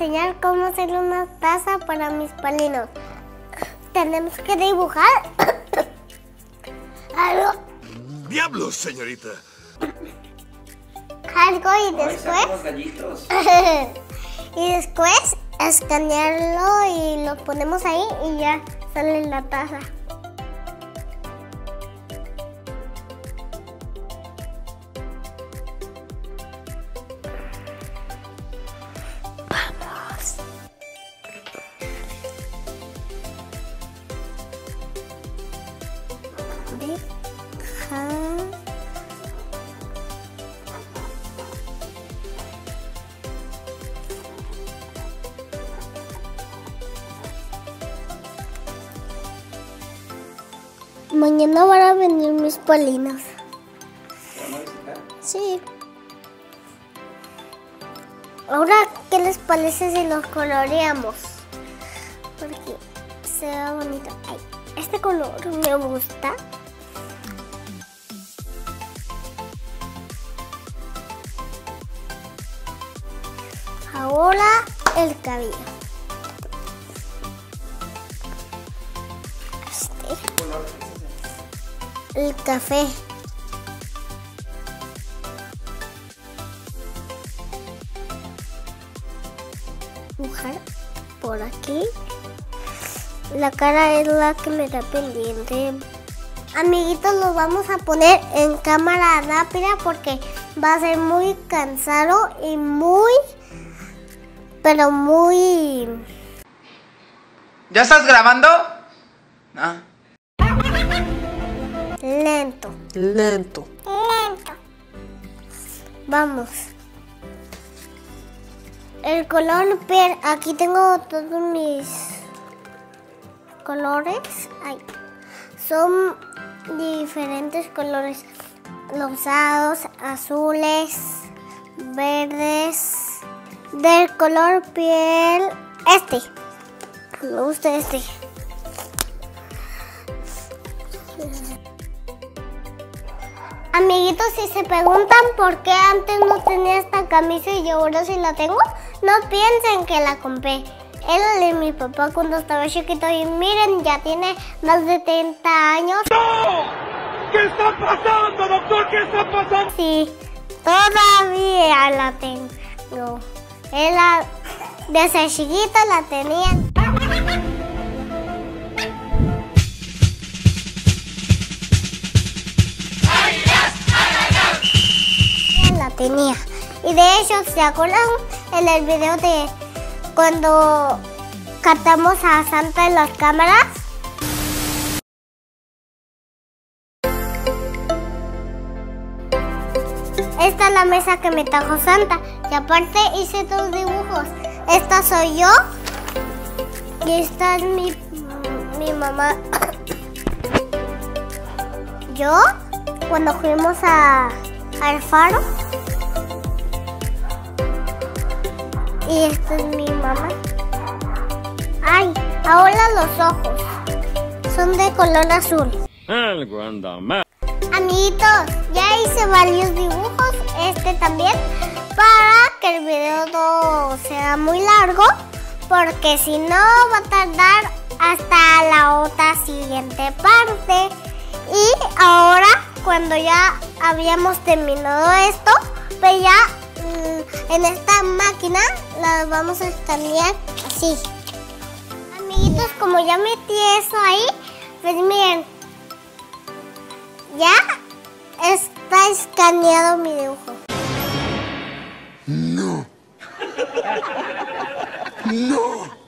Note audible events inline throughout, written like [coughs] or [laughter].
enseñar cómo hacer una taza para mis palinos. Tenemos que dibujar [coughs] algo, ¡Diablos, señorita! algo y después [laughs] y después escanearlo y lo ponemos ahí y ya sale la taza. Mañana van a venir mis polinos. ¿Te van a visitar? Sí. Ahora, ¿qué les parece si los coloreamos? Porque se ve bonito. Ay, este color me gusta. Ahora el cabello. Este, el café. Dibujar por aquí. La cara es la que me da pendiente. Amiguitos, lo vamos a poner en cámara rápida porque va a ser muy cansado y muy, pero muy ¿Ya estás grabando? Ah. lento. Lento. Lento. Vamos. El color piel, aquí tengo todos mis colores. Ay, son diferentes colores. Rosados, azules, verdes. Del color piel, este. Me gusta este. Amiguitos, si se preguntan por qué antes no tenía esta camisa y ahora sí la tengo, no piensen que la compré. Era de mi papá cuando estaba chiquito y miren, ya tiene más de 30 años. ¿Qué está pasando, doctor? ¿Qué está pasando? Sí, todavía la tengo. Era, desde chiquita la tenía. La tenía. Y de hecho, ¿se acuerdan en el video de cuando cantamos a Santa en las cámaras? Esta es la mesa que me trajo Santa. Y aparte hice dos dibujos. Esta soy yo. Y esta es mi, mi mamá. [coughs] Yo, cuando fuimos a, al faro. Y esta es mi mamá. Ay, ahora los ojos. Son de color azul. Algo. Amiguitos, ya hice varios dibujos, este también, para que el video no sea muy largo, porque si no va a tardar hasta la otra siguiente parte. Y ahora, cuando ya habíamos terminado esto, pues ya mm, en esta máquina la vamos a escanear así. Amiguitos, como ya metí eso ahí, pues miren, ya está escaneado mi dibujo. No. No.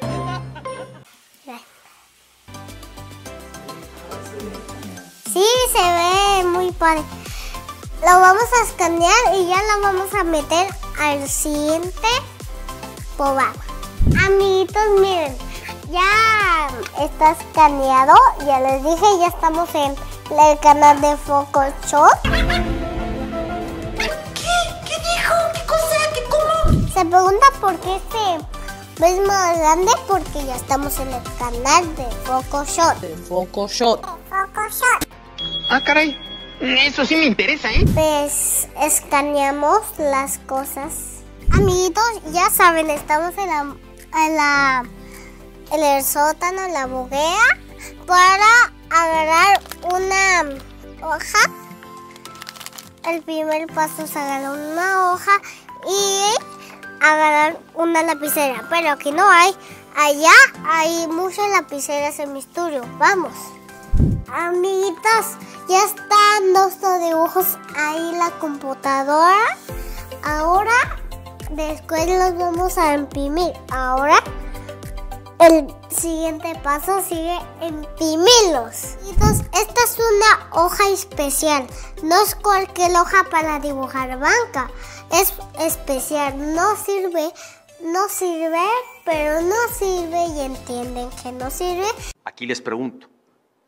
Sí, se ve muy padre. Lo vamos a escanear y ya lo vamos a meter al siguiente programa. Amiguitos, miren, ya está escaneado. Ya les dije, ya estamos en el canal de Photoshop. ¿Qué? ¿Qué dijo? ¿Qué cosa? ¿Qué cómo? Se pregunta por qué este es más grande porque ya estamos en el canal de Photoshop. De Photoshop. Photoshop. Ah, caray. Eso sí me interesa, ¿eh? Pues escaneamos las cosas Amiguitos, ya saben, estamos en la, en la el sótano, la boguea, para agarrar una hoja. El primer paso es agarrar una hoja y agarrar una lapicera, pero aquí no hay. Allá hay muchas lapiceras en mi estudio. Vamos. Amiguitos, ya están nuestros dibujos ahí la computadora. Ahora, después los vamos a imprimir. Ahora, el siguiente paso sigue imprimirlos. Amiguitos, esta es una hoja especial. No es cualquier hoja para dibujar banca. Es especial. No sirve, no sirve, pero no sirve y entienden que no sirve Aquí les pregunto,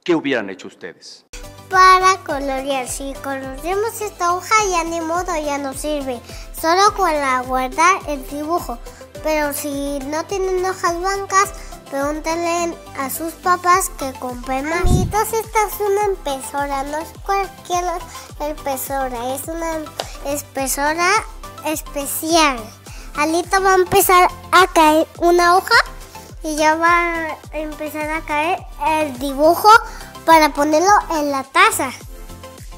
¿qué hubieran hecho ustedes? para colorear. Si coloreamos esta hoja ya ni modo, ya no sirve. Solo para guardar el dibujo. Pero si no tienen hojas blancas, pregúntenle a sus papás que compren más. Amiguitos, esta es una impresora, no es cualquier impresora, es una espesora especial. Alito va a empezar a caer una hoja y ya va a empezar a caer el dibujo para ponerlo en la taza.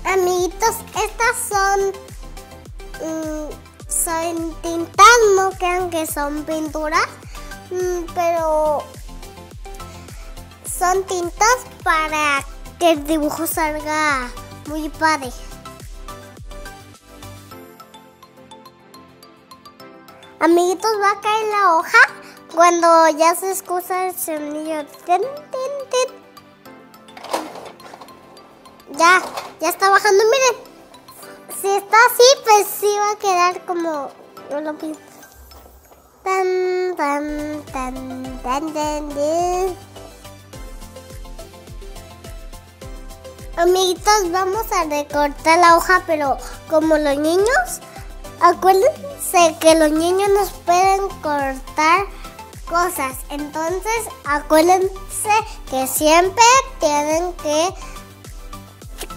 Amiguitos, estas son, mm, son tintas, no crean que son pinturas, mm, pero son tintas para que el dibujo salga muy padre. Amiguitos, va a caer la hoja cuando ya se escucha el sonido. Tin, tin. Ya, ya está bajando, miren. Si está así, pues sí va a quedar como lo. Tan, tan, tan, tan, tan, tan. Amiguitos, vamos a recortar la hoja, pero como los niños, acuérdense que los niños nos pueden cortar cosas. Entonces, acuérdense que siempre tienen que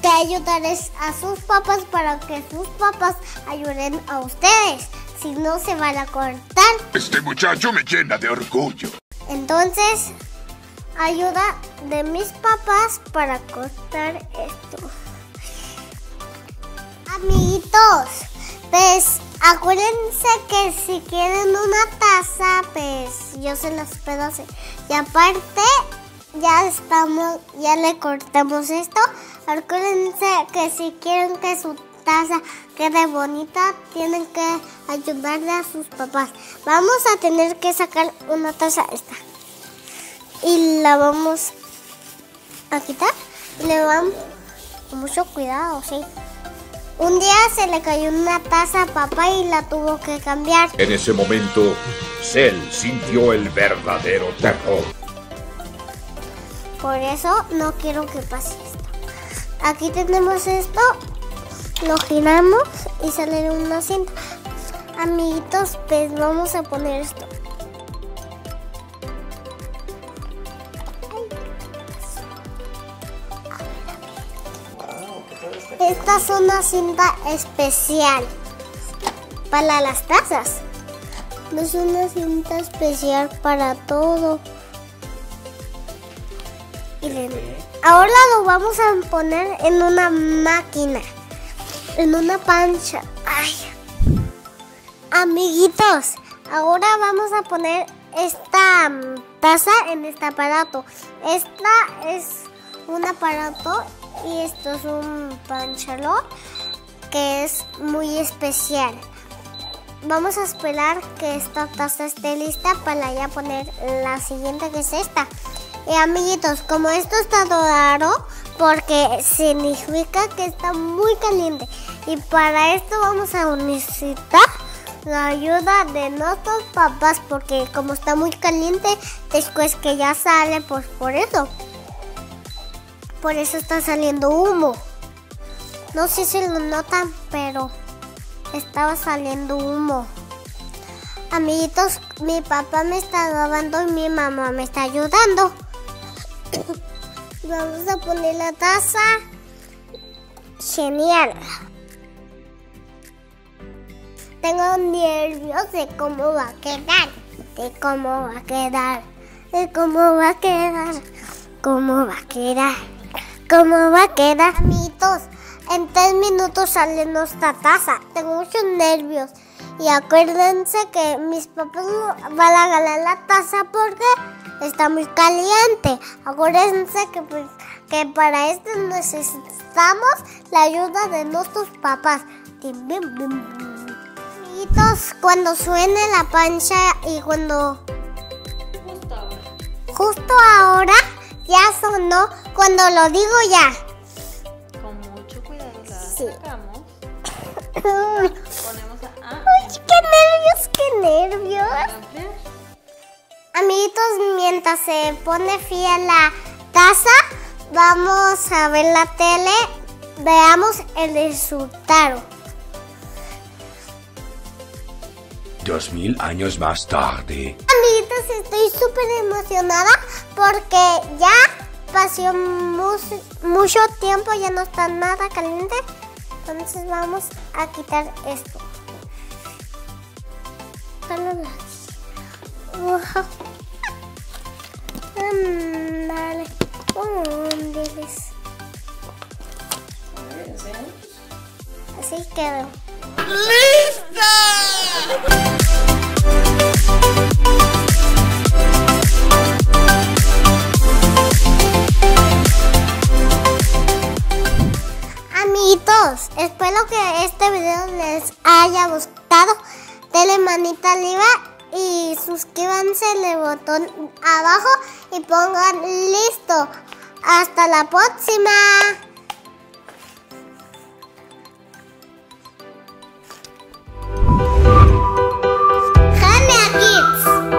que ayudarles a sus papás para que sus papás ayuden a ustedes. Si no, se van a cortar. Este muchacho me llena de orgullo. Entonces, ayuda de mis papás para cortar esto. Amiguitos, pues acuérdense que si quieren una taza, pues yo se las hacer. Y aparte, ya estamos, ya le cortamos esto. Acuérdense que si quieren que su taza quede bonita, tienen que ayudarle a sus papás. Vamos a tener que sacar una taza esta. Y la vamos a quitar. Y le vamos con mucho cuidado, sí. Un día se le cayó una taza a papá y la tuvo que cambiar. En ese momento, Cell sintió el verdadero terror. Por eso no quiero que pase esto. Aquí tenemos esto, lo giramos y sale una cinta. Amiguitos, pues vamos a poner esto. Esta es una cinta especial para las tazas. No es una cinta especial para todo. Ahora lo vamos a poner en una máquina, en una pancha. Ay. Amiguitos, ahora vamos a poner esta taza en este aparato. Esta es un aparato y esto es un panchalón que es muy especial. Vamos a esperar que esta taza esté lista para ya poner la siguiente que es esta. Y amiguitos, como esto está dorado, porque significa que está muy caliente. Y para esto vamos a necesitar la ayuda de nuestros papás, porque como está muy caliente, después que ya sale, pues por eso. Por eso está saliendo humo. No sé si lo notan, pero estaba saliendo humo. Amiguitos, mi papá me está grabando y mi mamá me está ayudando. [coughs] Vamos a poner la taza. Genial. tengo nervios de cómo va a quedar, de cómo va a quedar, de cómo va a quedar, cómo va a quedar, cómo va a quedar. Amiguitos, en tres minutos sale nuestra taza. Tengo muchos nervios. Y acuérdense que mis papás van a ganar la taza porque está muy caliente. Acuérdense que, pues, que para esto necesitamos la ayuda de nuestros papás. Amiguitos, cuando suene la pancha y cuando justo ahora ya sonó, cuando lo digo ya. Con mucho cuidado la Sí. sacamos. [coughs] Ponemos a. Ah, qué nervios, qué nervios. Amiguitos, mientras se pone fría la taza, vamos a ver la tele. Veamos el resultado. Dos mil años más tarde. Amiguitos, estoy súper emocionada porque ya pasó mu- mucho tiempo, ya no está nada caliente. Entonces vamos a quitar esto. Wow. Así quedó. Amiguitos, espero que este video les haya gustado. Denle manita arriba y suscríbanse en el botón abajo y pongan listo. Hasta la próxima. kids.